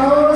Oh.